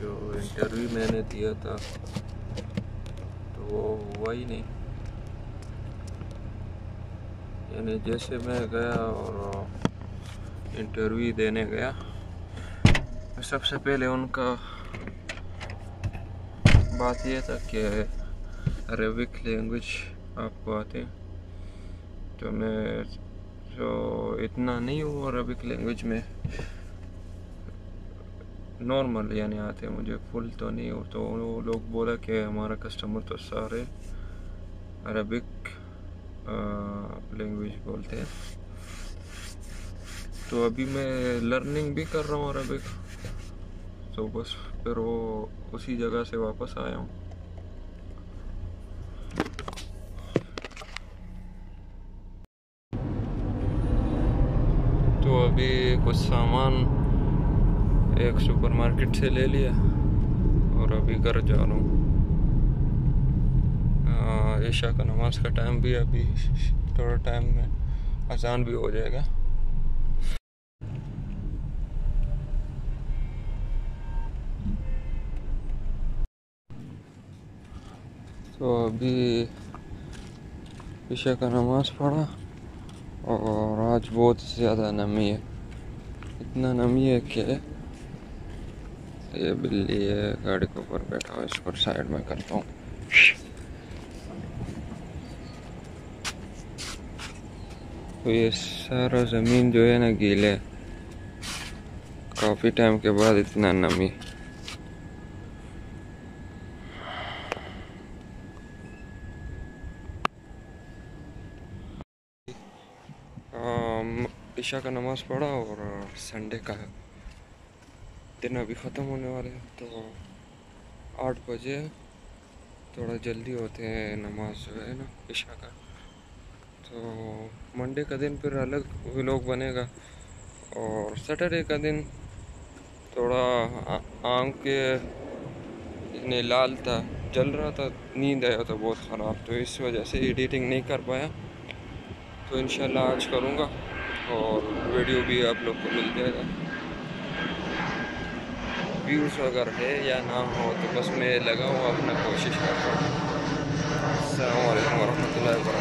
जो इंटरव्यू मैंने दिया था तो वो हुआ ही नहीं। यानी जैसे मैं गया और इंटरव्यू देने गया, मैं सबसे पहले उनका बात यह था कि अरबिक लैंग्वेज आपको आते तो मैं जो इतना नहीं हूँ अरबिक लैंग्वेज में। नॉर्मल यानी आते मुझे फुल तो नहीं हो तो वो लोग बोला कि हमारा कस्टमर तो सारे अरबिक लैंग्वेज बोलते हैं। तो अभी मैं लर्निंग भी कर रहा हूँ अरबिक तो बस फिर वो उसी जगह से वापस आया हूँ। तो अभी कुछ सामान एक सुपरमार्केट से ले लिया और अभी घर जा रहा हूँ। ईशा का नमाज़ का टाइम भी अभी थोड़ा टाइम में अजान भी हो जाएगा। तो अभी ईशा का नमाज़ पढ़ा और आज बहुत ज़्यादा नमी है। इतना नमी है कि ये बिल्ली है, गाड़ी के ऊपर बैठा हुआ इसको साइड में करता हूँ। तो ये सारा ज़मीन जो है ना गीले काफ़ी टाइम के बाद इतना नमी। ईशा का नमाज़ पढ़ा और संडे का दिन अभी ख़त्म होने वाले हैं तो आठ बजे थोड़ा जल्दी होते हैं नमाज़ जो है ना ईशा का। तो मंडे का दिन फिर अलग व्लॉग बनेगा और सैटरडे का दिन थोड़ा आँख के लाल था, जल रहा था, नींद आया था बहुत ख़राब तो इस वजह से एडिटिंग नहीं कर पाया। तो इन आज करूँगा और वीडियो भी आप लोग को मिल जाएगा। व्यूज़ अगर है या ना हो तो बस मैं लगा हूँ, अपना कोशिश करता हूँ। अल्लाम वरहमल वर्क